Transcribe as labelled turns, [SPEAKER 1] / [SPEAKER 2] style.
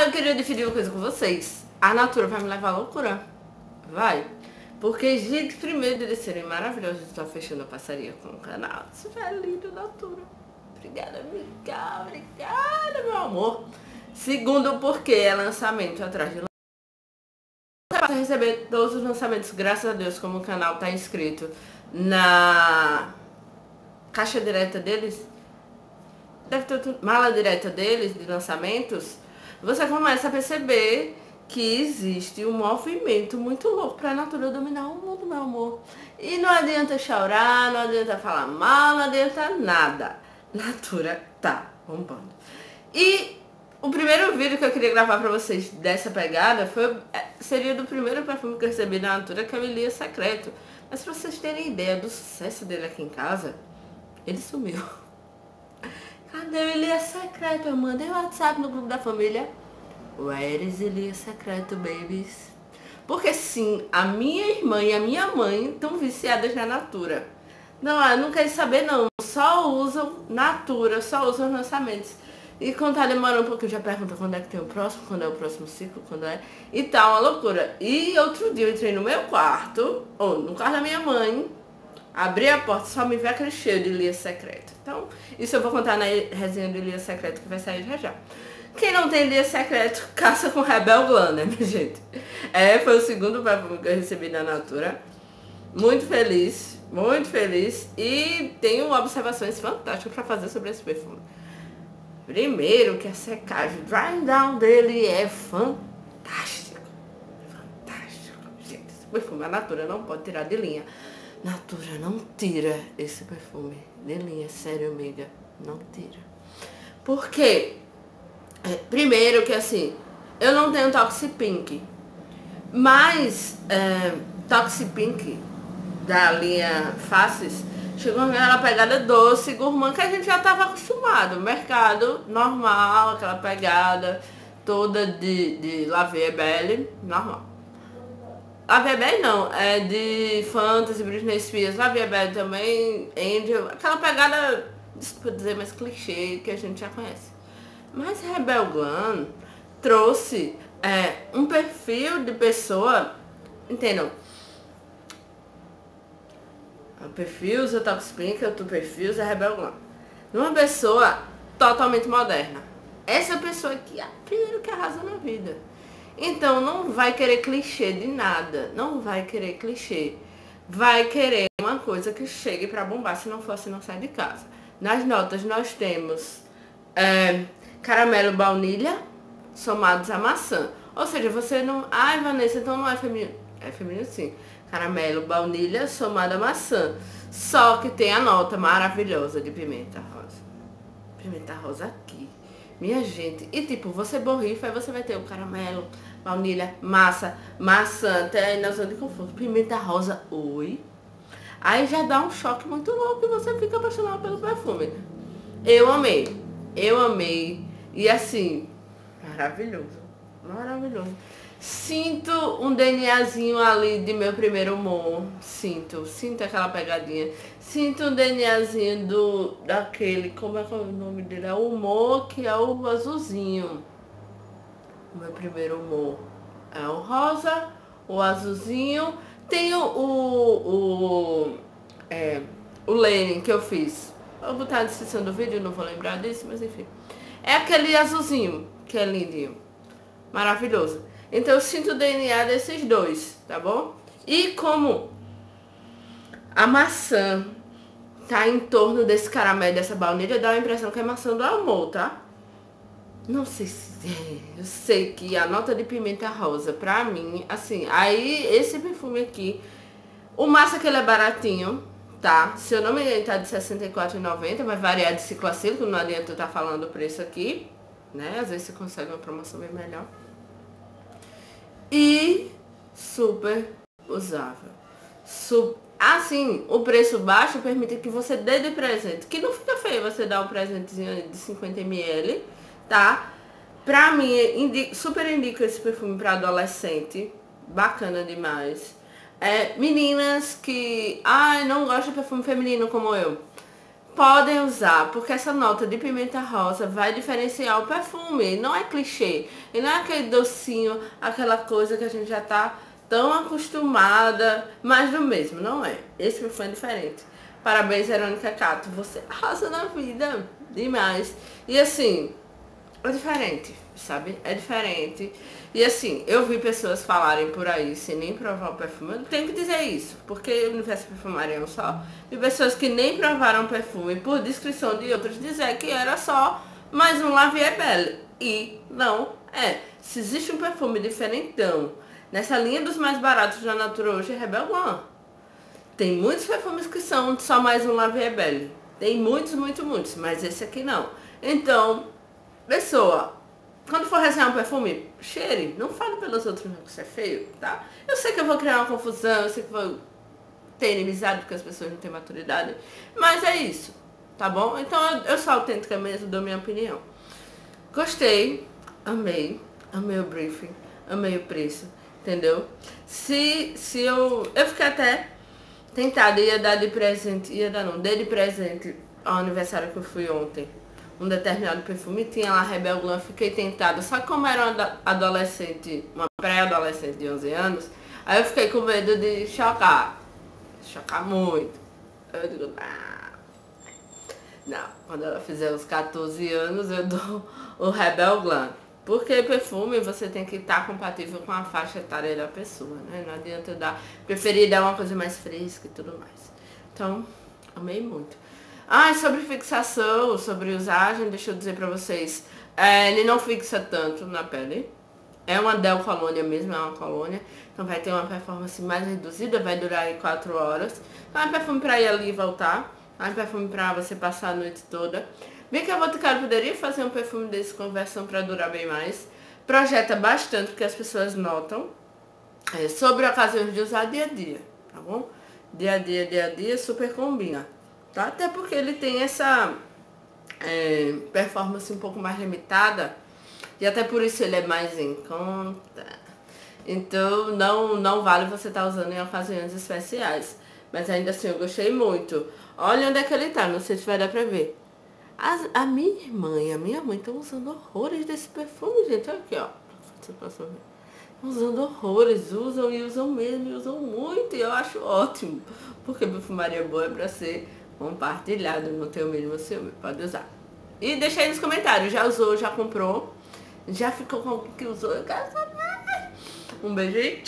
[SPEAKER 1] Ah, eu queria dividir uma coisa com vocês. A Natura vai me levar à loucura. Vai. Porque, gente, primeiro de serem maravilhosos, estar fechando a parceria com o canal. Isso é lindo, Natura. Obrigada, amiga. Obrigada, meu amor. Segundo, porque é lançamento atrás de para receber todos os lançamentos, graças a Deus, como o canal tá inscrito na caixa direta deles, deve ter mala direta deles de lançamentos, você começa a perceber que existe um movimento muito louco para a natura dominar o mundo, meu amor. E não adianta chorar, não adianta falar mal, não adianta nada. Natura tá bombando. E o primeiro vídeo que eu queria gravar pra vocês dessa pegada foi, é, seria do primeiro perfume que eu recebi da Natura, que é o Secreto. Mas pra vocês terem ideia do sucesso dele aqui em casa, ele sumiu. Cadê o Elia Secreto? Eu mandei o WhatsApp no grupo da família. Where is Elia Secreto, babies? Porque sim, a minha irmã e a minha mãe estão viciadas na Natura. Não, eu não quero saber não. Só usam Natura, só usam lançamentos. E quando tá demorando um pouquinho, já pergunta quando é que tem o próximo, quando é o próximo ciclo, quando é. E tá uma loucura. E outro dia eu entrei no meu quarto, ou no quarto da minha mãe, abri a porta, só me vê aquele cheiro de Lia Secreto. Então, isso eu vou contar na resenha de Lia Secreto que vai sair já já. Quem não tem Lia Secreto, caça com Rebel Glam, né, minha gente? É, foi o segundo perfume que eu recebi da Natura. Muito feliz, muito feliz. E tenho observações fantásticas para fazer sobre esse perfume. Primeiro que a secagem, o drying down dele é fantástico. Fantástico. Gente, esse perfume, a Natura não pode tirar de linha. Natura não tira esse perfume de linha, sério, amiga. Não tira. Por quê? É, primeiro que assim, eu não tenho Toxic Pink. Mas é, Toxic Pink da linha Faces Chegou aquela pegada doce, gourmand, que a gente já estava acostumado. Mercado normal, aquela pegada toda de, de La Vie normal. Vie Belle não, é de Fantasy, Britney Spears, Vie Belle também, Angel, aquela pegada, desculpa dizer, mais clichê que a gente já conhece. Mas Rebel Glam trouxe é, um perfil de pessoa, entendam, o perfil usa Toxpink, outro perfil usa Rebel Glam. Numa pessoa totalmente moderna. Essa pessoa aqui é a primeira que arrasa na vida. Então não vai querer clichê de nada. Não vai querer clichê. Vai querer uma coisa que chegue para bombar, se não for assim não sai de casa. Nas notas nós temos é, caramelo baunilha somados a maçã. Ou seja, você não. Ai, Vanessa, então não é feminino. É feminino sim caramelo, baunilha, somada a maçã. Só que tem a nota maravilhosa de pimenta rosa. Pimenta rosa. Minha gente. E tipo, você borrifa, aí você vai ter o caramelo, baunilha, massa, maçã, até na zona de conforto. Pimenta rosa, oi. Aí já dá um choque muito louco e você fica apaixonado pelo perfume. Eu amei. Eu amei. E assim, maravilhoso. Maravilhoso. Sinto um DNAzinho ali de meu primeiro amor. Sinto, sinto aquela pegadinha. Sinto um DNAzinho do daquele, como é que é o nome dele? É o humor que é o azulzinho. O meu primeiro amor. É o rosa, o azulzinho. Tem o, o, é, o Lenin que eu fiz. Vou botar na descrição do vídeo, não vou lembrar disso, mas enfim. É aquele azulzinho, que é lindinho. Maravilhoso. Então eu sinto o DNA desses dois, tá bom? E como a maçã tá em torno desse caramelo, dessa baunilha, dá a impressão que é maçã do amor, tá? Não sei se... É, eu sei que a nota de pimenta rosa, pra mim, assim, aí esse perfume aqui, o massa que ele é baratinho, tá? Se eu não me engano, tá de R$64,90, vai variar de ciclo a ciclo, não adianta eu estar tá falando o preço aqui, né? Às vezes você consegue uma promoção bem melhor super usável. Sup assim, o preço baixo permite que você dê de presente, que não fica feio você dar um presentezinho de 50ml, tá? Pra mim, indi super indico esse perfume para adolescente, bacana demais. É, meninas que, ai, não gostam de perfume feminino como eu. podem usar, porque essa nota de pimenta rosa vai diferenciar o perfume. Não é clichê. E não é aquele docinho, aquela coisa que a gente já tá tão acostumada, mas do mesmo, não é. Esse perfume é diferente. Parabéns, Verônica Cato. Você arrasa na vida. Demais. E assim, é diferente, sabe? É diferente. E assim, eu vi pessoas falarem por aí sem nem provar o perfume. Eu tenho que dizer isso, porque o universo perfumaria é um só. Vi pessoas que nem provaram perfume por descrição de outros dizer que era só mais um La Vie Belle. E não é. Se existe um perfume diferentão nessa linha dos mais baratos da Natura hoje, é Rebel One. Tem muitos perfumes que são só mais um La Vie Belle. Tem muitos, muitos, muitos, mas esse aqui não. Então, pessoa, quando for resenhar um perfume, cheire. Não fale pelos outros que isso é feio, tá? Eu sei que eu vou criar uma confusão, eu sei que vou ter inimizade porque as pessoas não têm maturidade. Mas é isso, tá bom? Então eu, eu sou autêntica mesmo, dou minha opinião. Gostei, amei, amei o briefing, amei o preço, entendeu? Se, se eu. Eu fiquei até tentada, ia dar de presente, ia dar não, dei de presente ao aniversário que eu fui ontem um determinado perfume, tinha lá Rebel Glam, fiquei tentada. Só que como era uma adolescente, uma pré-adolescente de 11 anos, aí eu fiquei com medo de chocar. Chocar muito. Eu digo, ah. Não, quando ela fizer os 14 anos, eu dou o Rebel Glam. Porque perfume você tem que estar compatível com a faixa etária da pessoa, né? Não adianta dar. Preferi dar uma coisa mais fresca e tudo mais. Então, amei muito. Ah, sobre fixação, sobre usagem, deixa eu dizer pra vocês. É, ele não fixa tanto na pele. É uma Del colônia mesmo, é uma colônia. Então vai ter uma performance mais reduzida, vai durar aí 4 horas. Então é um perfume pra ir ali e voltar. É um perfume pra você passar a noite toda. Bem que a Boticário poderia fazer um perfume desse com versão pra durar bem mais. Projeta bastante, porque as pessoas notam. É, sobre ocasiões de usar dia a dia, tá bom? Dia a dia, dia a dia, super combina. Tá? Até porque ele tem essa é, performance um pouco mais limitada e até por isso ele é mais em conta. Então não, não vale você estar tá usando em ocasiões especiais. Mas ainda assim eu gostei muito. Olha onde é que ele tá, não sei se vai dar pra ver. A, minha irmã e a minha mãe estão usando horrores desse perfume, gente. Olha aqui, ó. Usando horrores, usam e usam mesmo, e usam muito, e eu acho ótimo. Porque perfumaria boa é pra ser compartilhado, não tem o mínimo ciúme, pode usar. E deixa aí nos comentários, já usou, já comprou, já ficou com alguém que usou, eu quero saber. Um beijo aí.